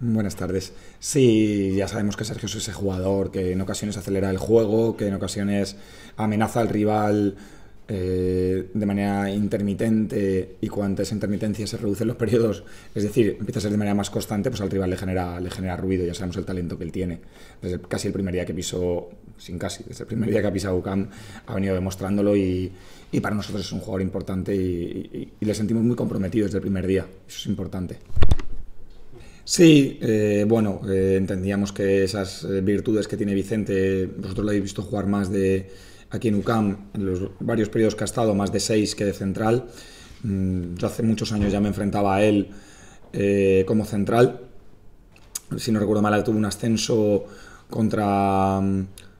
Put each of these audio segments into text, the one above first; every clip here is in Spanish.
Buenas tardes. Sí, ya sabemos que Sergio es ese jugador que en ocasiones acelera el juego, que en ocasiones amenaza al rival eh, de manera intermitente y cuando esa intermitencia se reduce en los periodos, es decir, empieza a ser de manera más constante, pues al rival le genera, le genera ruido, ya sabemos el talento que él tiene. Desde casi el primer día que pisó, sin casi, desde el primer día que ha pisado UCAM ha venido demostrándolo y, y para nosotros es un jugador importante y, y le sentimos muy comprometido desde el primer día, eso es importante. Sí, eh, bueno, eh, entendíamos que esas eh, virtudes que tiene Vicente, vosotros lo habéis visto jugar más de aquí en UCAM, en los varios periodos que ha estado, más de seis que de central. Mm, yo hace muchos años ya me enfrentaba a él como central. Si no recuerdo mal, tuvo un ascenso contra,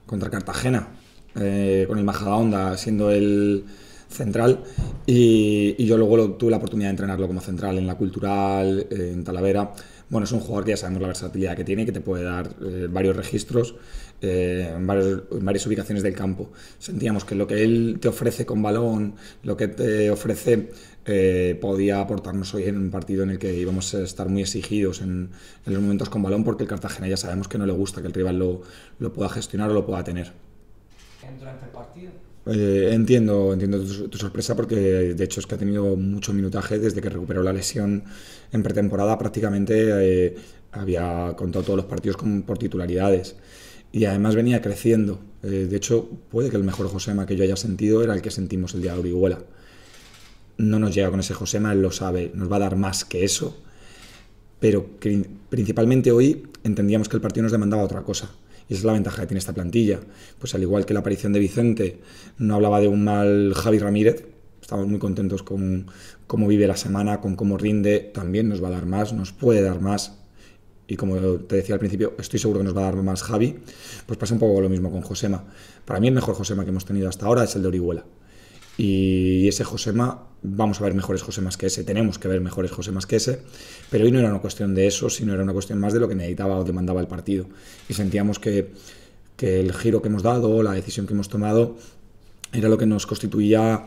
contra Cartagena, con el Majadahonda siendo el central y, y, yo luego tuve la oportunidad de entrenarlo como central en la cultural, en Talavera bueno, es un jugador que ya sabemos la versatilidad que tiene, que te puede dar eh, varios registros eh, en, varias ubicaciones del campo. Sentíamos que lo que él te ofrece con balón, lo que te ofrece, eh, podía aportarnos hoy en un partido en el que íbamos a estar muy exigidos en, los momentos con balón, porque el Cartagena ya sabemos que no le gusta que el rival lo, lo pueda gestionar o lo pueda tener. Durante el partido eh, entiendo, entiendo tu, sorpresa porque de hecho es que ha tenido mucho minutaje desde que recuperó la lesión en pretemporada. Prácticamente eh, había contado todos los partidos con, por titularidades y además venía creciendo. Eh, de hecho, puede que el mejor Josema que yo haya sentido era el que sentimos el día de Orihuela. No nos llega con ese Josema, él lo sabe, nos va a dar más que eso, pero principalmente hoy entendíamos que el partido nos demandaba otra cosa y esa es la ventaja que tiene esta plantilla. Pues al igual que la aparición de Vicente no hablaba de un mal Javi Ramírez, estamos muy contentos con cómo vive la semana, con cómo rinde, también nos va a dar más, nos puede dar más. Y como te decía al principio, estoy seguro que nos va a dar más Javi, pues pasa un poco lo mismo con Josema. Para mí el mejor Josema que hemos tenido hasta ahora es el de Orihuela. Y ese Josema, vamos a ver mejores Josemas que ese, tenemos que ver mejores Josemas que ese, pero hoy no era una cuestión de eso, sino era una cuestión más de lo que necesitaba o demandaba el partido. Y sentíamos que, que el giro que hemos dado, la decisión que hemos tomado, era lo que nos constituía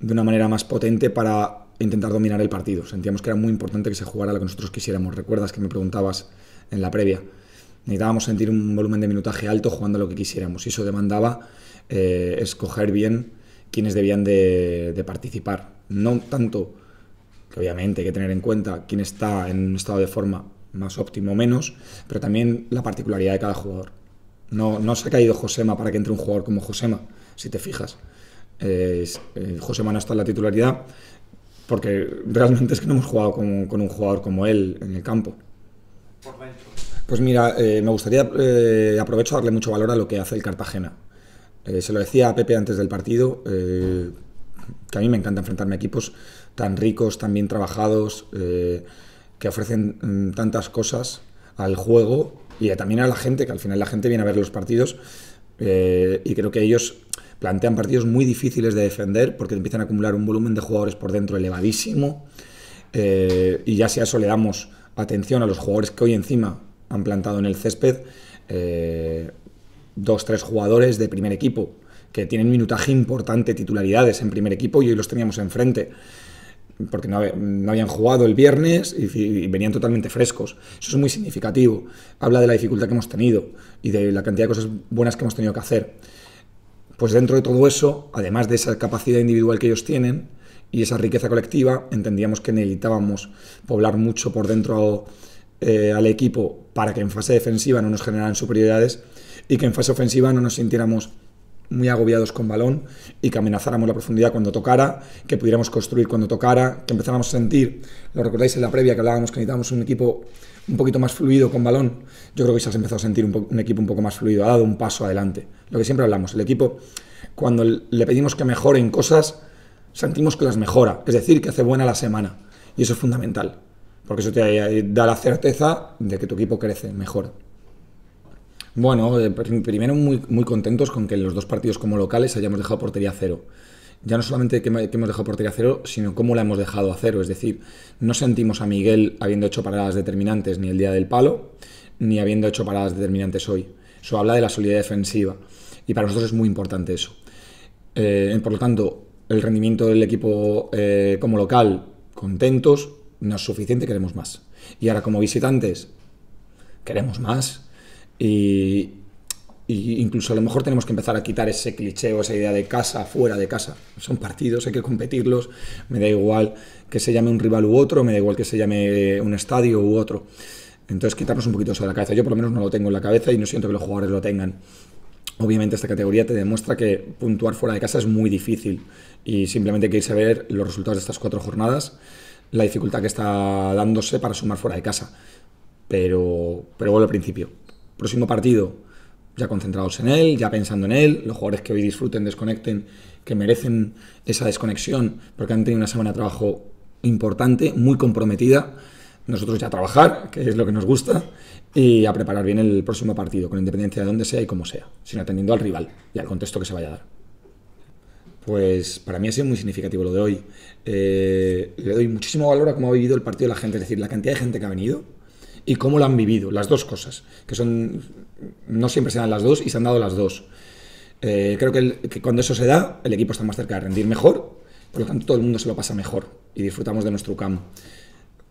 de una manera más potente para intentar dominar el partido. Sentíamos que era muy importante que se jugara lo que nosotros quisiéramos. ¿Recuerdas que me preguntabas en la previa? Necesitábamos sentir un volumen de minutaje alto jugando lo que quisiéramos y eso demandaba eh, escoger bien quienes debían de, participar. No tanto, que obviamente hay que tener en cuenta quién está en un estado de forma más óptimo o menos, pero también la particularidad de cada jugador. No, no se ha caído Josema para que entre un jugador como Josema, si te fijas. Eh, Josema no está en la titularidad porque realmente es que no hemos jugado con, con un jugador como él en el campo. Pues mira, eh, me gustaría, eh, aprovecho darle mucho valor a lo que hace el Cartagena. Eh, se lo decía a Pepe antes del partido, eh, que a mí me encanta enfrentarme a equipos tan ricos, tan bien trabajados, eh, que ofrecen mm, tantas cosas al juego y también a la gente, que al final la gente viene a ver los partidos y creo que ellos plantean partidos muy difíciles de defender porque empiezan a acumular un volumen de jugadores por dentro elevadísimo y ya si a eso le damos atención a los jugadores que hoy encima han plantado en el césped, dos, tres jugadores de primer equipo que tienen minutaje importante, titularidades en primer equipo y hoy los teníamos enfrente porque no, habían jugado el viernes y, venían totalmente frescos. Eso es muy significativo. Habla de la dificultad que hemos tenido y de la cantidad de cosas buenas que hemos tenido que hacer. Pues dentro de todo eso, además de esa capacidad individual que ellos tienen y esa riqueza colectiva, entendíamos que necesitábamos poblar mucho por dentro eh, al equipo para que en fase defensiva no nos generaran superioridades y que en fase ofensiva no nos sintiéramos muy agobiados con balón y que amenazáramos la profundidad cuando tocara, que pudiéramos construir cuando tocara, que empezáramos a sentir, lo recordáis en la previa que hablábamos que necesitábamos un equipo un poquito más fluido con balón, yo creo que se ha empezado a sentir un, equipo un poco más fluido, ha dado un paso adelante. Lo que siempre hablamos, el equipo, cuando le pedimos que mejoren cosas, sentimos que las mejora, es decir, que hace buena la semana. Y eso es fundamental, porque eso te da la certeza de que tu equipo crece, mejora. Bueno, eh, primero muy, muy contentos con que en los dos partidos como locales hayamos dejado portería cero. Ya no solamente que, hemos dejado portería cero, sino cómo la hemos dejado a cero. Es decir, no sentimos a Miguel habiendo hecho paradas determinantes ni el día del palo, ni habiendo hecho paradas determinantes hoy. Eso habla de la solidez defensiva. Y para nosotros es muy importante eso. Eh, por lo tanto, el rendimiento del equipo eh, como local, contentos, no es suficiente, queremos más. Y ahora como visitantes, queremos más y, incluso a lo mejor tenemos que empezar a quitar ese cliché o esa idea de casa, fuera de casa. Son partidos, hay que competirlos, me da igual que se llame un rival u otro, me da igual que se llame un estadio u otro. Entonces quitarnos un poquito eso de la cabeza. Yo por lo menos no lo tengo en la cabeza y no siento que los jugadores lo tengan. Obviamente esta categoría te demuestra que puntuar fuera de casa es muy difícil y simplemente hay que ver los resultados de estas cuatro jornadas, la dificultad que está dándose para sumar fuera de casa. Pero, pero vuelvo al principio. Próximo partido, ya concentrados en él, ya pensando en él, los jugadores que hoy disfruten, desconecten, que merecen esa desconexión porque han tenido una semana de trabajo importante, muy comprometida. Nosotros ya a trabajar, que es lo que nos gusta, y a preparar bien el próximo partido, con independencia de dónde sea y cómo sea, sin atendiendo al rival y al contexto que se vaya a dar. Pues para mí ha sido muy significativo lo de hoy. Eh, le doy muchísimo valor a cómo ha vivido el partido la gente, es decir, la cantidad de gente que ha venido y cómo lo han vivido, las dos cosas, que son, no siempre se dan las dos y se han dado las dos. Eh, creo que, que, cuando eso se da, el equipo está más cerca de rendir mejor, por lo tanto todo el mundo se lo pasa mejor y disfrutamos de nuestro campo.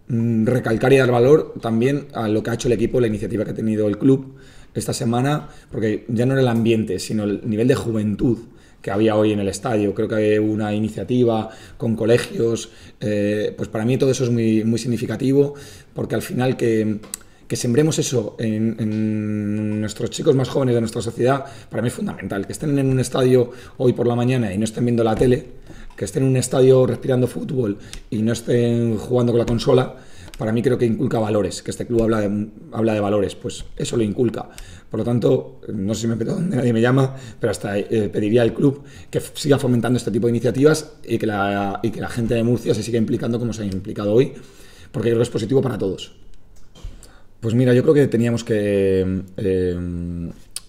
Mm, recalcar y dar valor también a lo que ha hecho el equipo, la iniciativa que ha tenido el club esta semana, porque ya no era el ambiente, sino el nivel de juventud que había hoy en el estadio. Creo que hay una iniciativa con colegios, eh, pues para mí todo eso es muy, muy significativo, porque al final que, que sembremos eso en, nuestros chicos más jóvenes de nuestra sociedad, para mí es fundamental. Que estén en un estadio hoy por la mañana y no estén viendo la tele, que estén en un estadio respirando fútbol y no estén jugando con la consola, para mí creo que inculca valores, que este club habla de, habla de valores, pues eso lo inculca. Por lo tanto, no sé si me donde nadie me llama, pero hasta eh, pediría al club que siga fomentando este tipo de iniciativas y que, la, y que la gente de Murcia se siga implicando como se ha implicado hoy, porque creo que es positivo para todos. Pues mira, yo creo que teníamos que eh,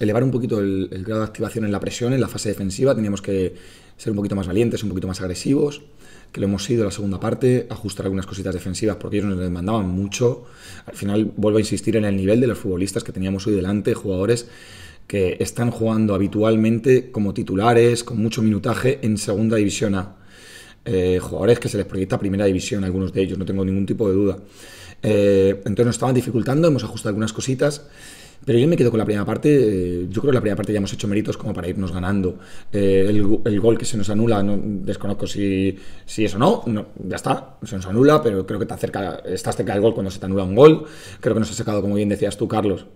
elevar un poquito el, grado de activación en la presión, en la fase defensiva, teníamos que ser un poquito más valientes, un poquito más agresivos que lo hemos sido en la segunda parte, ajustar algunas cositas defensivas porque ellos nos demandaban mucho. Al final vuelvo a insistir en el nivel de los futbolistas que teníamos hoy delante, jugadores que están jugando habitualmente como titulares, con mucho minutaje en segunda división A. Eh, jugadores que se les proyecta primera división, algunos de ellos, no tengo ningún tipo de duda. Eh, entonces nos estaban dificultando, hemos ajustado algunas cositas pero yo me quedo con la primera parte. Eh, yo creo que la primera parte ya hemos hecho méritos como para irnos ganando. Eh, el, gol que se nos anula, no, desconozco si, si eso no, no, ya está, se nos anula, pero creo que te acerca, estás cerca del gol cuando se te anula un gol. Creo que nos ha sacado, como bien decías tú, Carlos.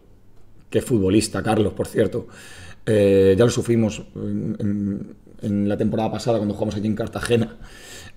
Qué futbolista, Carlos, por cierto. Ya lo sufrimos en, en, la temporada pasada cuando jugamos allí en Cartagena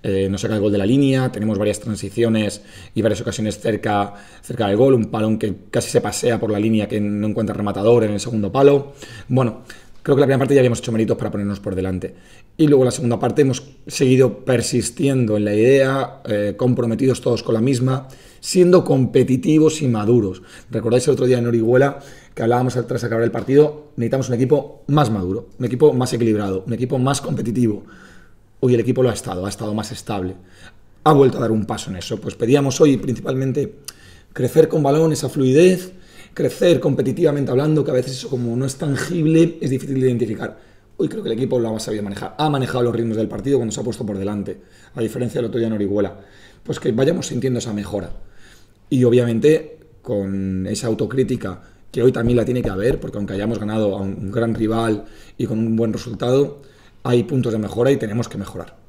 eh, nos saca el gol de la línea, tenemos varias transiciones y varias ocasiones cerca, cerca del gol, un palón que casi se pasea por la línea que no encuentra rematador en el segundo palo. Bueno, creo que la primera parte ya habíamos hecho méritos para ponernos por delante. Y luego la segunda parte hemos seguido persistiendo en la idea, eh, comprometidos todos con la misma, siendo competitivos y maduros. ¿Recordáis el otro día en Orihuela que hablábamos tras acabar el partido? Necesitamos un equipo más maduro, un equipo más equilibrado, un equipo más competitivo. Hoy el equipo lo ha estado, ha estado más estable. Ha vuelto a dar un paso en eso. Pues pedíamos hoy principalmente crecer con balón, esa fluidez, crecer competitivamente hablando, que a veces eso como no es tangible, es difícil de identificar. Hoy creo que el equipo lo ha sabido manejar. Ha manejado los ritmos del partido cuando se ha puesto por delante, a diferencia del otro día en Orihuela. Pues que vayamos sintiendo esa mejora. Y obviamente con esa autocrítica que hoy también la tiene que haber, porque aunque hayamos ganado a un gran rival y con un buen resultado, hay puntos de mejora y tenemos que mejorar.